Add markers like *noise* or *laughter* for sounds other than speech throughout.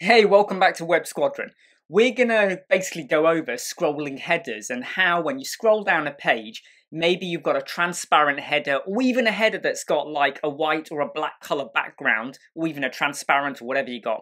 Hey, welcome back to Web Squadron. We're going to basically go over scrolling headers and how when you scroll down a page, maybe you've got a transparent header or even a header that's got like a white or a black color background or even a transparent or whatever you got.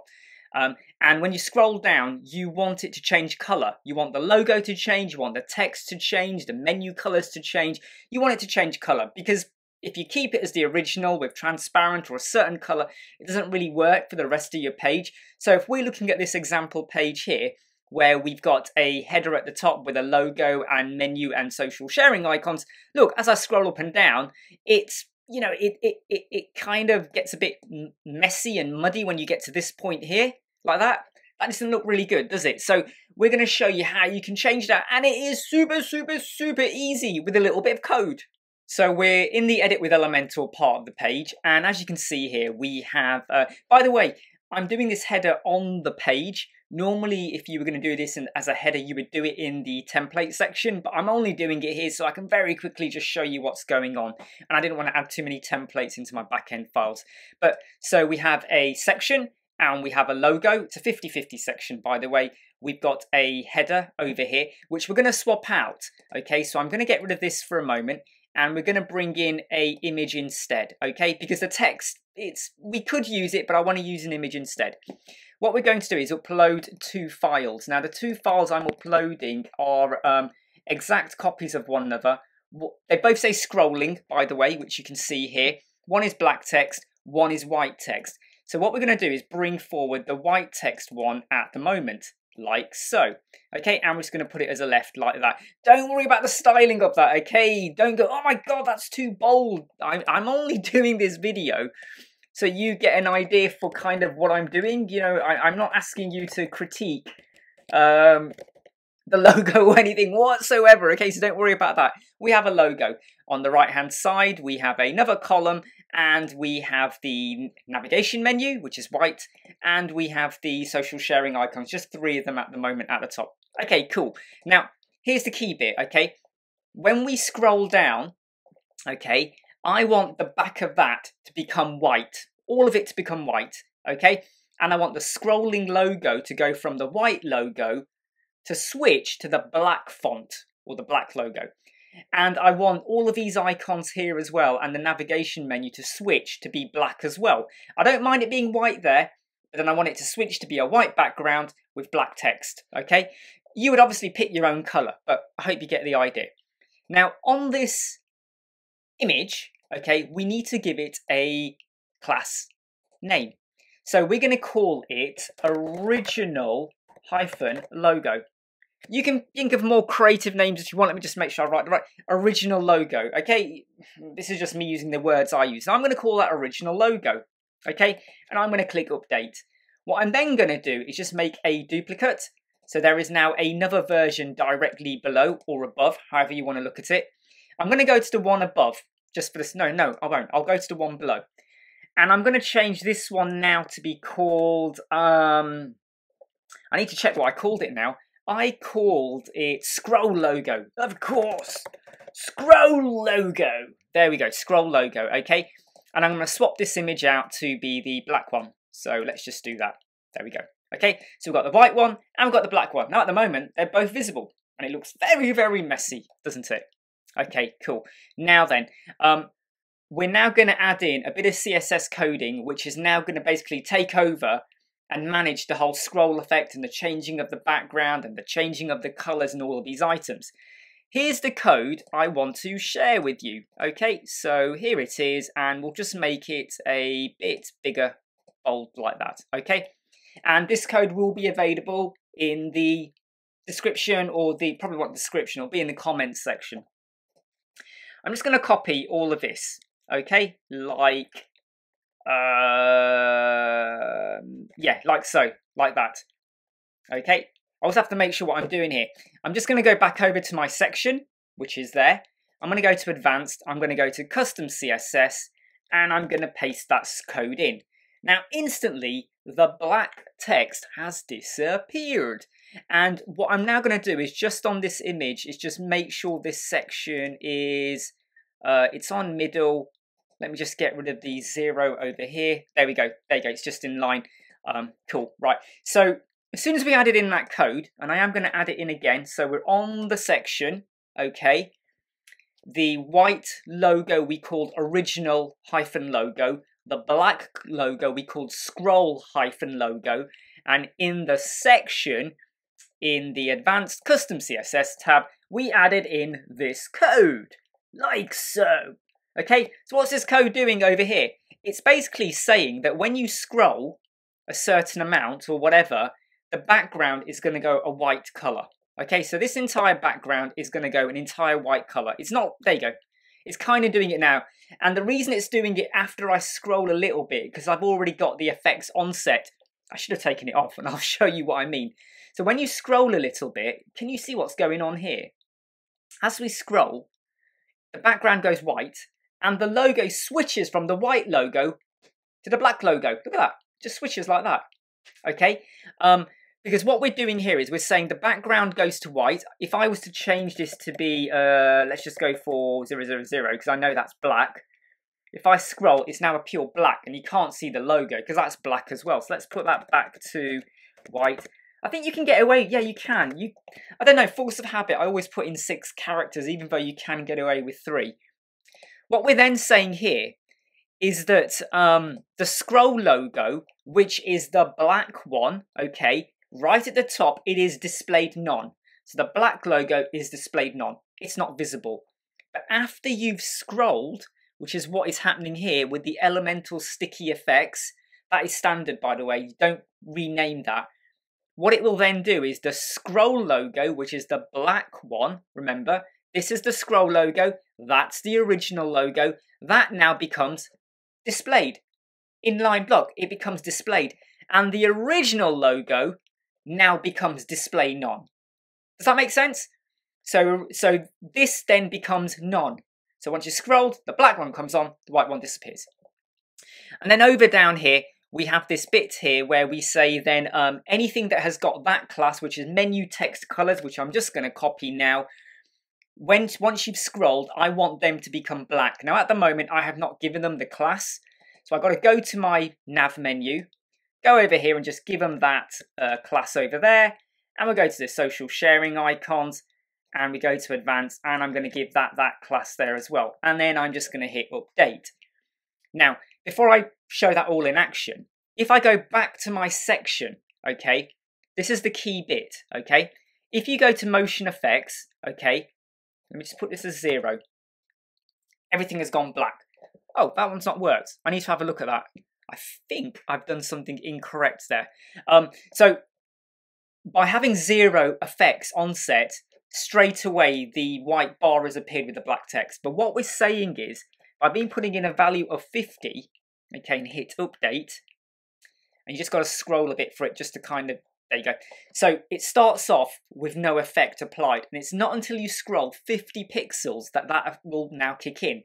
Um, and when you scroll down, you want it to change color. You want the logo to change, you want the text to change, the menu colors to change. You want it to change color because if you keep it as the original with transparent or a certain color, it doesn't really work for the rest of your page. So if we're looking at this example page here, where we've got a header at the top with a logo and menu and social sharing icons, look, as I scroll up and down, it's you know, it, it, it, it kind of gets a bit messy and muddy when you get to this point here, like that. That doesn't look really good, does it? So we're going to show you how you can change that. And it is super, super, super easy with a little bit of code. So we're in the edit with Elementor part of the page, and as you can see here, we have, uh, by the way, I'm doing this header on the page. Normally, if you were going to do this in, as a header, you would do it in the template section, but I'm only doing it here so I can very quickly just show you what's going on. And I didn't want to add too many templates into my backend files. But so we have a section and we have a logo. It's a 50-50 section, by the way. We've got a header over here, which we're going to swap out. Okay, so I'm going to get rid of this for a moment and we're going to bring in a image instead, okay? Because the text, it's we could use it, but I want to use an image instead. What we're going to do is upload two files. Now, the two files I'm uploading are um, exact copies of one another. They both say scrolling, by the way, which you can see here. One is black text, one is white text. So what we're going to do is bring forward the white text one at the moment like so. Okay, and we're just going to put it as a left like that. Don't worry about the styling of that, okay? Don't go, oh my god, that's too bold. I'm, I'm only *laughs* doing this video so you get an idea for kind of what I'm doing. You know, I, am not asking you to critique um, the *laughs* logo or anything whatsoever, okay? So don't worry about that. We have a logo. On the right-hand side, we have another column and we have the navigation menu, which is white, and we have the social sharing icons, just three of them at the moment at the top. Okay, cool. Now, here's the key bit, okay? When we scroll down, okay, I want the back of that to become white, all of it to become white, okay? And I want the scrolling logo to go from the white logo to switch to the black font or the black logo. And I want all of these icons here as well and the navigation menu to switch to be black as well. I don't mind it being white there, but then I want it to switch to be a white background with black text, okay? You would obviously pick your own colour, but I hope you get the idea. Now, on this image, okay, we need to give it a class name. So we're going to call it original hyphen logo. You can think of more creative names if you want. Let me just make sure I write the right original logo. Okay, this is just me using the words I use. I'm going to call that original logo. Okay, and I'm going to click update. What I'm then going to do is just make a duplicate. So there is now another version directly below or above, however you want to look at it. I'm going to go to the one above just for this. No, no, I won't. I'll go to the one below. And I'm going to change this one now to be called, um, I need to check what I called it now. I called it scroll logo. Of course. Scroll logo. There we go. Scroll logo. Okay. And I'm to swap this image out to be the black one. So let's just do that. There we go. Okay. So we've got the white one and we've got the black one. Now at the moment, they're both visible. And it looks very, very messy, doesn't it? Okay, cool. Now then, um, we're now going to add in a bit of CSS coding, which is now going to basically take over and manage the whole scroll effect and the changing of the background and the changing of the colors and all of these items. Here's the code I want to share with you. Okay, so here it is, and we'll just make it a bit bigger, bold like that. Okay, and this code will be available in the description or the probably what description will be in the comments section. I'm just going to copy all of this. Okay, like uh, yeah, like so, like that. Okay, I also have to make sure what I'm doing here. I'm just going to go back over to my section, which is there. I'm going to go to advanced, I'm going to go to custom CSS, and I'm going to paste that code in. Now, instantly, the black text has disappeared. And what I'm now going to do is just on this image is just make sure this section is, uh, it's on middle, let me just get rid of the zero over here. There we go. There you go. It's just in line. Um, cool, right. So as soon as we added in that code, and I am going to add it in again, so we're on the section, okay. The white logo we called original hyphen logo. The black logo we called scroll hyphen logo. And in the section, in the advanced custom CSS tab, we added in this code, like so. Okay, so what's this code doing over here? It's basically saying that when you scroll a certain amount or whatever, the background is going to go a white color. Okay, so this entire background is going to go an entire white color. It's not, there you go. It's kind of doing it now. And the reason it's doing it after I scroll a little bit, because I've already got the effects onset, I should have taken it off and *laughs* I'll show you what I mean. So when you scroll a little bit, can you see what's going on here? As we scroll, the background goes white and the logo switches from the white logo to the black logo. Look at that, just switches like that. Okay, um, because what we're doing here is we're saying the background goes to white. If I was to change this to be, uh, let's just go for 000, because I know that's black. If I scroll, it's now a pure black, and you can't see the logo, because that's black as well. So let's put that back to white. I think you can get away, yeah, you can. You, I don't know, force of habit, I always put in six characters, even though you can get away with three. What we're then saying here is that um, the scroll logo, which is the black one, okay, right at the top, it is displayed none. So the black logo is displayed none. It's not visible. But after you've scrolled, which is what is happening here with the Elementor sticky effects, that is standard, by the way. You don't rename that. What it will then do is the scroll logo, which is the black one, remember, this is the scroll logo, that's the original logo, that now becomes displayed. Inline block, it becomes displayed. And the original logo now becomes display none. Does that make sense? So, so this then becomes none. So once you scroll, the black one comes on, the white one disappears. And then over down here, we have this bit here where we say then um, anything that has got that class, which is menu text colors, which I'm just going to copy now. When, once you've scrolled, I want them to become black. Now at the moment, I have not given them the class. So I've got to go to my nav menu, go over here and just give them that uh, class over there. And we'll go to the social sharing icons and we go to advanced and I'm going to give that that class there as well. And then I'm just going to hit update. Now, before I show that all in action, if I go back to my section, okay, this is the key bit, okay? If you go to motion effects, okay, let me just put this as zero. Everything has gone black. Oh, that one's not worked. I need to have a look at that. I think I've done something incorrect there. Um, so by having zero effects onset, straight away the white bar has appeared with the black text. But what we're saying is, I've been putting in a value of 50, okay, and hit update, and you just got to scroll a bit for it just to kind of, there you go. So it starts off with no effect applied, and it's not until you scroll 50 pixels that that will now kick in.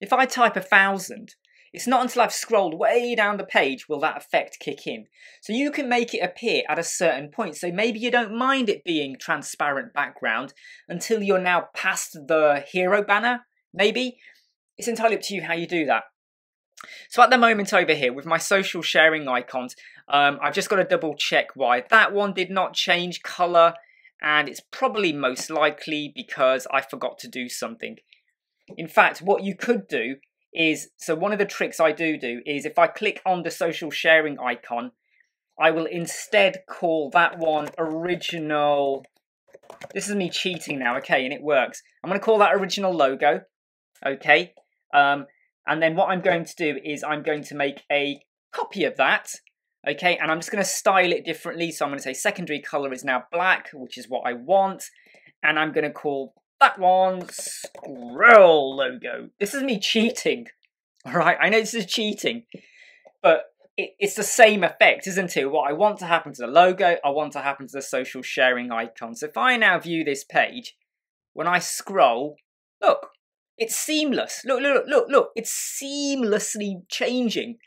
If I type a thousand, it's not until I've scrolled way down the page will that effect kick in. So you can make it appear at a certain point. So maybe you don't mind it being transparent background until you're now past the hero banner, maybe. It's entirely up to you how you do that. So at the moment over here with my social sharing icons, um, I've just got to double check why that one did not change color and it's probably most likely because I forgot to do something. In fact, what you could do is so one of the tricks I do do is if I click on the social sharing icon, I will instead call that one original. This is me cheating now, okay, and it works. I'm going to call that original logo, okay. Um, and then what I'm going to do is I'm going to make a copy of that, okay, and I'm just going to style it differently. So I'm going to say secondary color is now black, which is what I want, and I'm going to call that one, scroll logo. This is me cheating. Alright, I know this is cheating, but it, it's the same effect, isn't it? What I want to happen to the logo, I want to happen to the social sharing icon. So if I now view this page, when I scroll, look, it's seamless. Look, look, look, look, it's seamlessly changing.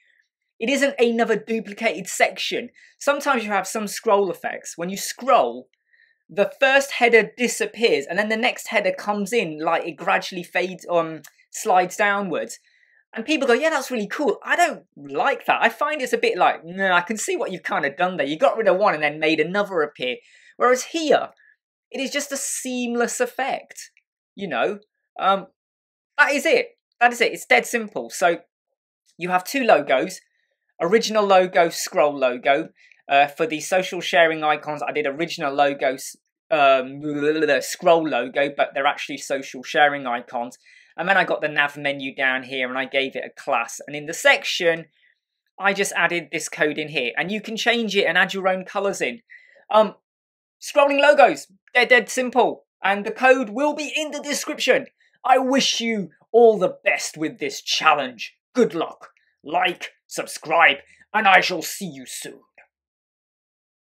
It isn't another duplicated section. Sometimes you have some scroll effects. When you scroll, the first header disappears and then the next header comes in like it gradually fades um slides downwards And people go, yeah, that's really cool. I don't like that. I find it's a bit like, no, I can see what you've kind of done there. You got rid of one and then made another appear. Whereas here, it is just a seamless effect. You know, um, that is it. That is it. It's dead simple. So you have two logos original logo, scroll logo. Uh, for the social sharing icons, I did original logos, um, scroll logo, but they're actually social sharing icons. And then I got the nav menu down here and I gave it a class. And in the section, I just added this code in here. And you can change it and add your own colors in. Um, scrolling logos, they're dead simple. And the code will be in the description. I wish you all the best with this challenge. Good luck, like, subscribe, and I shall see you soon.